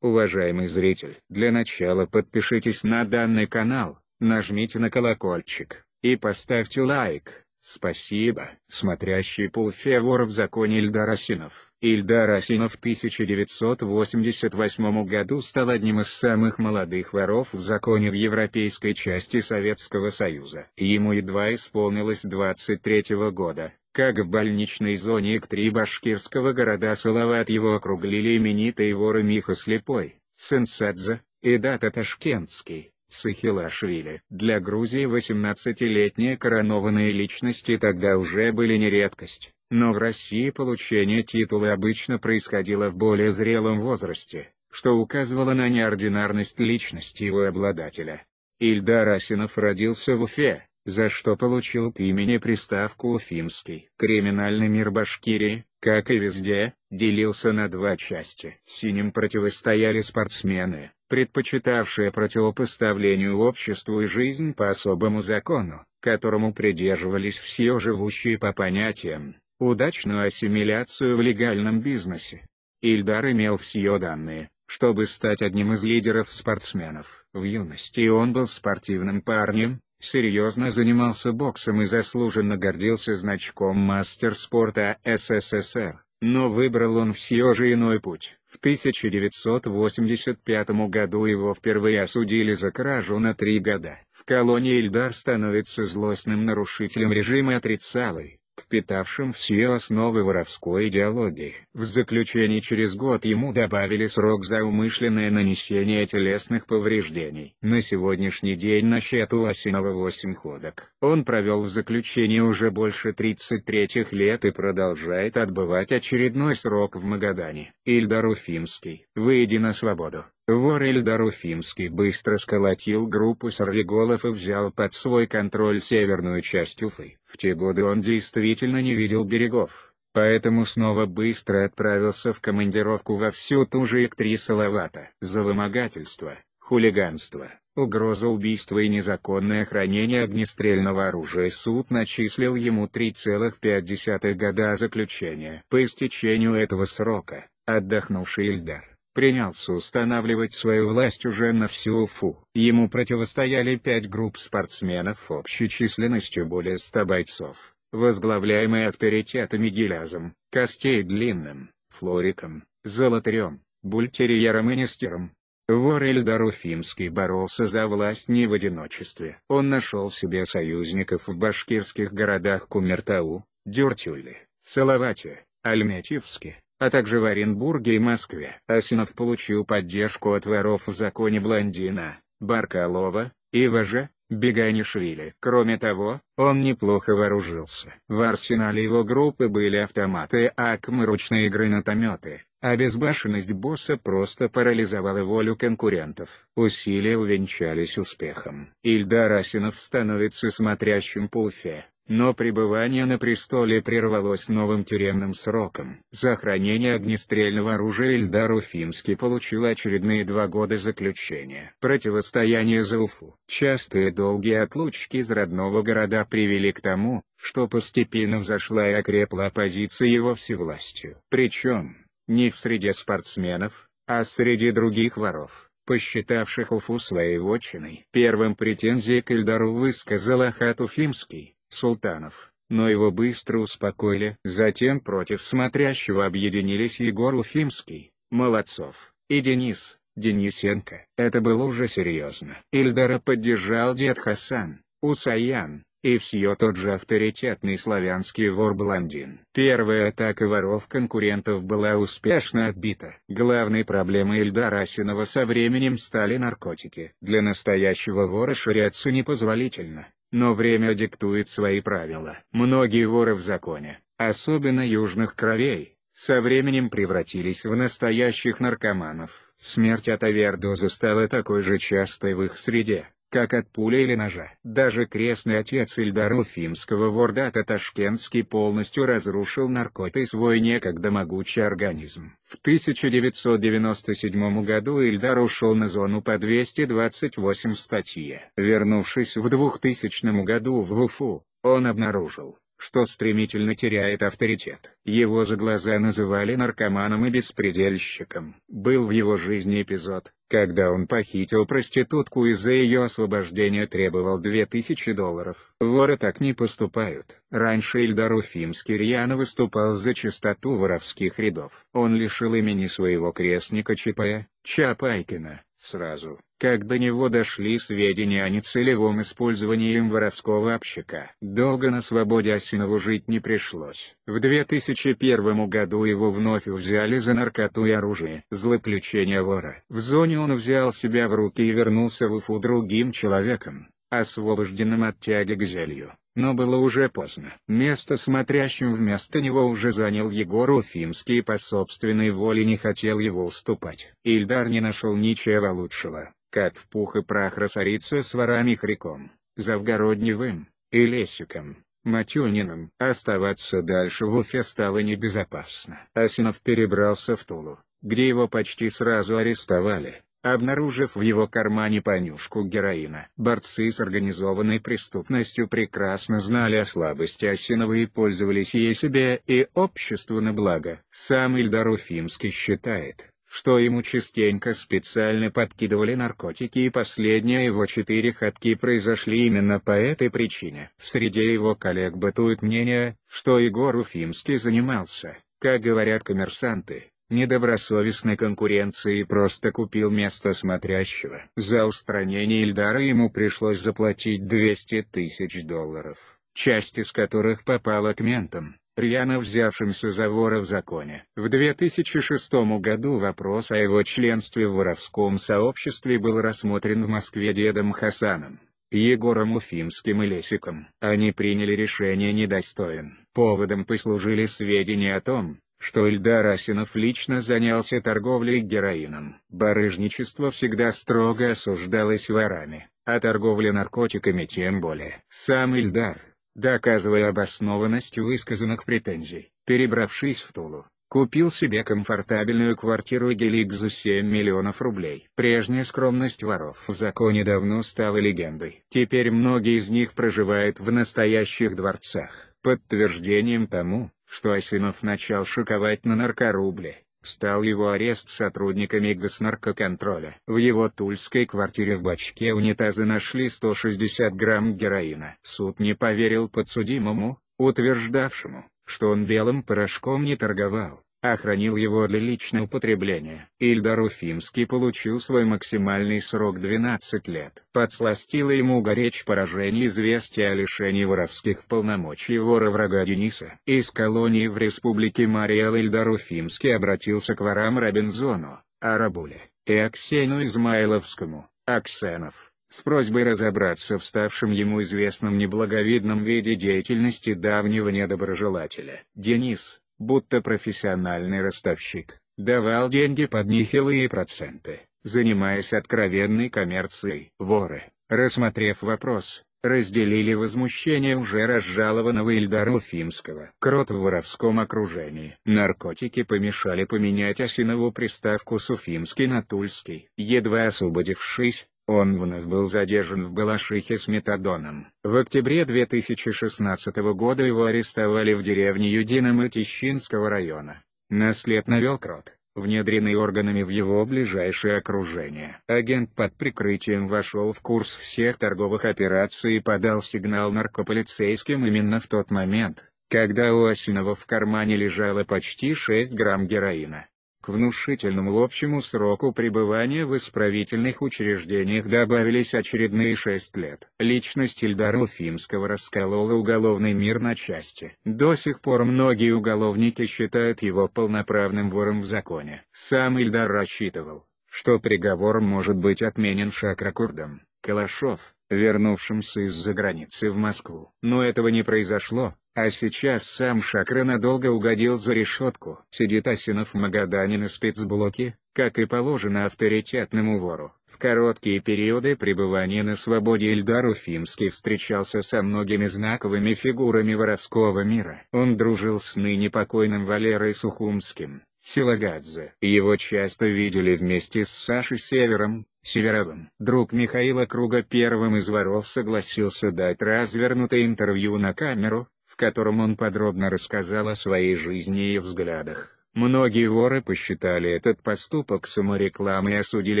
Уважаемый зритель, для начала подпишитесь на данный канал, нажмите на колокольчик, и поставьте лайк. Спасибо. Смотрящий по Уфе вор в законе Ильдар Асинов. Ильдар Асинов в 1988 году стал одним из самых молодых воров в законе в европейской части Советского Союза. Ему едва исполнилось 23 года, как в больничной зоне К-3 башкирского города Салават его округлили именитые воры Миха Слепой, Сенсадзе, и Дата Ташкентский. Цихилашвили. Для Грузии 18-летние коронованные личности тогда уже были не редкость, но в России получение титула обычно происходило в более зрелом возрасте, что указывало на неординарность личности его обладателя. Ильдар Асинов родился в Уфе, за что получил к имени приставку Уфимский. Криминальный мир Башкирии, как и везде, делился на два части. Синим противостояли спортсмены, предпочитавшие противопоставлению обществу и жизнь по особому закону, которому придерживались все живущие по понятиям, удачную ассимиляцию в легальном бизнесе. Ильдар имел все данные, чтобы стать одним из лидеров спортсменов. В юности он был спортивным парнем, серьезно занимался боксом и заслуженно гордился значком мастер спорта СССР, но выбрал он все же иной путь. В 1985 году его впервые осудили за кражу на три года. В колонии Ильдар становится злостным нарушителем режима отрицалой, впитавшим все основы воровской идеологии. В заключении через год ему добавили срок за умышленное нанесение телесных повреждений. На сегодняшний день на счету Асинова 8 ходок. Он провел в заключении уже больше 33 лет и продолжает отбывать очередной срок в Магадане. Ильдар Уфимский, выйди на свободу. Вор Ильдар Уфимский быстро сколотил группу сорвиголов и взял под свой контроль северную часть Уфы. В те годы он действительно не видел берегов, поэтому снова быстро отправился в командировку во всю ту же Иктри Салавата. За вымогательство, хулиганство, угроза убийства и незаконное хранение огнестрельного оружия суд начислил ему 3,5 года заключения. По истечению этого срока, отдохнувший Ильдар, принялся устанавливать свою власть уже на всю Уфу. Ему противостояли пять групп спортсменов общей численностью более ста бойцов, возглавляемые авторитетами Гилязом, Костей Длинным, Флориком, Золотарем, Бультерьером и Нестером. Вор Эльдар Уфимский боролся за власть не в одиночестве. Он нашел себе союзников в башкирских городах Кумертау, Дюртюле, Салавате, Альметьевске, а также в Оренбурге и Москве. Асинов получил поддержку от воров в законе Блондина, Баркалова, Иважа, Беганишвили. Кроме того, он неплохо вооружился. В арсенале его группы были автоматы АКМ и ручные гранатометы, а безбашенность босса просто парализовала волю конкурентов. Усилия увенчались успехом. Ильдар Асинов становится смотрящим по Уфе, но пребывание на престоле прервалось новым тюремным сроком. За хранение огнестрельного оружия Ильдар Уфимский получил очередные два года заключения. Противостояние за Уфу. Частые долгие отлучки из родного города привели к тому, что постепенно взошла и окрепла оппозиция его всевластью. Причем, не в среде спортсменов, а среди других воров посчитавших Уфу своей вотчиной. Первым претензии к Ильдару высказал Ахат Уфимский, Султанов, но его быстро успокоили. Затем против смотрящего объединились Егор Уфимский, Молодцов, и Денис, Денисенко. Это было уже серьезно. Ильдара поддержал дед Хасан, Усаян, и все тот же авторитетный славянский вор-блондин. Первая атака воров-конкурентов была успешно отбита. Главной проблемой Ильдара Асинова со временем стали наркотики. Для настоящего вора ширяться непозволительно, но время диктует свои правила. Многие воры в законе, особенно южных кровей, со временем превратились в настоящих наркоманов. Смерть от овердоза стала такой же частой в их среде, как от пули или ножа. Даже крестный отец Ильдара Уфимского Вордата Ташкентский полностью разрушил наркотой свой некогда могучий организм. В 1997 году Ильдар ушел на зону по 228 статье. Вернувшись в 2000 году в Уфу, он обнаружил, что стремительно теряет авторитет. Его за глаза называли наркоманом и беспредельщиком. Был в его жизни эпизод, когда он похитил проститутку и за ее освобождение требовал 2000 долларов. Воры так не поступают. Раньше Ильдар Уфимский рьяно выступал за чистоту воровских рядов. Он лишил имени своего крестника Чапая, Чапайкина, сразу, как до него дошли сведения о нецелевом использовании им воровского общака. Долго на свободе Осинову жить не пришлось. В 2001 году его вновь взяли за наркоту и оружие. Злоключение вора. В зоне он взял себя в руки и вернулся в Уфу другим человеком, освобожденным от тяги к зелью. Но было уже поздно. Место смотрящим вместо него уже занял Егор Уфимский и по собственной воле не хотел его уступать. Ильдар не нашел ничего лучшего, как в пух и прах рассориться с ворами Хриком, Завгородневым, и Лесиком, Матюниным. Оставаться дальше в Уфе стало небезопасно. Асинов перебрался в Тулу, где его почти сразу арестовали обнаружив в его кармане понюшку героина. Борцы с организованной преступностью прекрасно знали о слабости Осинова и пользовались ей себе и обществу на благо. Сам Ильдар Уфимский считает, что ему частенько специально подкидывали наркотики и последние его четыре ходки произошли именно по этой причине. В среде его коллег бытует мнение, что Егор Уфимский занимался, как говорят коммерсанты, недобросовестной конкуренции и просто купил место смотрящего. За устранение Ильдара ему пришлось заплатить 200 тысяч долларов, часть из которых попала к ментам, рьяно взявшимся за вора в законе. В 2006 году вопрос о его членстве в воровском сообществе был рассмотрен в Москве дедом Хасаном. Егором Уфимским и Лесиком. Они приняли решение недостоин. Поводом послужили сведения о том, что Ильдар Асинов лично занялся торговлей героином. Барыжничество всегда строго осуждалось ворами, а торговля наркотиками тем более. Сам Ильдар, доказывая обоснованность высказанных претензий, перебравшись в Тулу, купил себе комфортабельную квартиру Гелик за 7 миллионов рублей. Прежняя скромность воров в законе давно стала легендой. Теперь многие из них проживают в настоящих дворцах. Подтверждением тому, что Осинов начал шиковать на наркорубле, стал его арест сотрудниками госнаркоконтроля. В его тульской квартире в бачке унитаза нашли 160 грамм героина. Суд не поверил подсудимому, утверждавшему, что он белым порошком не торговал, а хранил его для личного употребления. Ильдар Уфимский получил свой максимальный срок 12 лет. Подсластило ему горечь поражение известия о лишении воровских полномочий вора-врага Дениса. Из колонии в республике Мариэл Ильдар Уфимский обратился к ворам Робинзону, Арабуле, и Аксену Измайловскому, Аксенов, с просьбой разобраться в ставшем ему известном неблаговидном виде деятельности давнего недоброжелателя. Денис, будто профессиональный ростовщик, давал деньги под нехилые проценты, занимаясь откровенной коммерцией. Воры, рассмотрев вопрос, разделили возмущение уже разжалованного Ильдара Уфимского. Крот в воровском окружении. Наркотики помешали поменять Осинову приставку с Уфимский на Тульский. Едва освободившись, он вновь был задержан в Балашихе с метадоном. В октябре 2016 года его арестовали в деревне Юдином Тищинского района. Наслед навел крот, внедренный органами в его ближайшее окружение. Агент под прикрытием вошел в курс всех торговых операций и подал сигнал наркополицейским именно в тот момент, когда у Осинова в кармане лежало почти 6 грамм героина. К внушительному общему сроку пребывания в исправительных учреждениях добавились очередные шесть лет. Личность Ильдара Уфимского расколола уголовный мир на части. До сих пор многие уголовники считают его полноправным вором в законе. Сам Ильдар рассчитывал, что приговор может быть отменен шакракурдом, Калашов, вернувшимся из-за границы в Москву. Но этого не произошло, а сейчас сам Шакра надолго угодил за решетку. Сидит Асинов в Магадане на спецблоке, как и положено авторитетному вору. В короткие периоды пребывания на свободе Ильдар Уфимский встречался со многими знаковыми фигурами воровского мира. Он дружил с ныне покойным Валерой Сухумским, Силагадзе. Его часто видели вместе с Сашей Севером, Северовым. Друг Михаила Круга первым из воров согласился дать развернутое интервью на камеру, котором он подробно рассказал о своей жизни и взглядах. Многие воры посчитали этот поступок саморекламой и осудили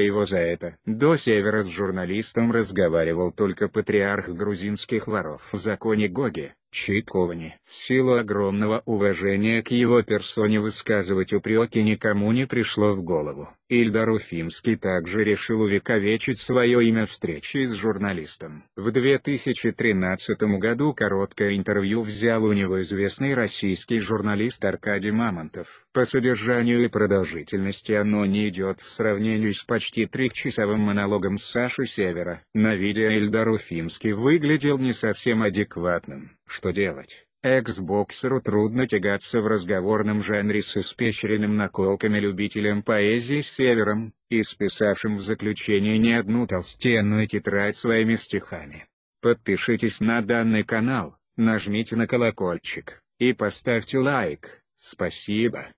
его за это. До севера с журналистом разговаривал только патриарх грузинских воров в законе Гоги, Чайковни. В силу огромного уважения к его персоне высказывать упреки никому не пришло в голову. Ильдар Уфимский также решил увековечить свое имя встречи с журналистом. В 2013 году короткое интервью взял у него известный российский журналист Аркадий Мамонтов. По содержанию и продолжительности оно не идет в сравнении с почти трехчасовым монологом Саши Севера. На видео Ильдар Уфимский выглядел не совсем адекватным. Что делать? Экс-боксеру трудно тягаться в разговорном жанре с испещренным наколками любителем поэзии севером, и списавшим в заключение не одну толстенную тетрадь своими стихами. Подпишитесь на данный канал, нажмите на колокольчик, и поставьте лайк, спасибо.